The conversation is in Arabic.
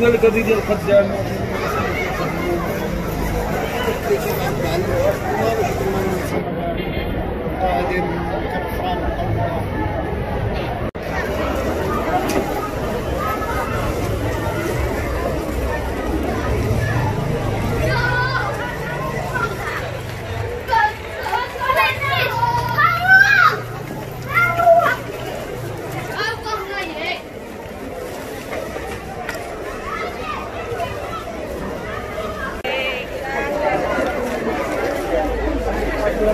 قال لك هذه ديال الخدام يا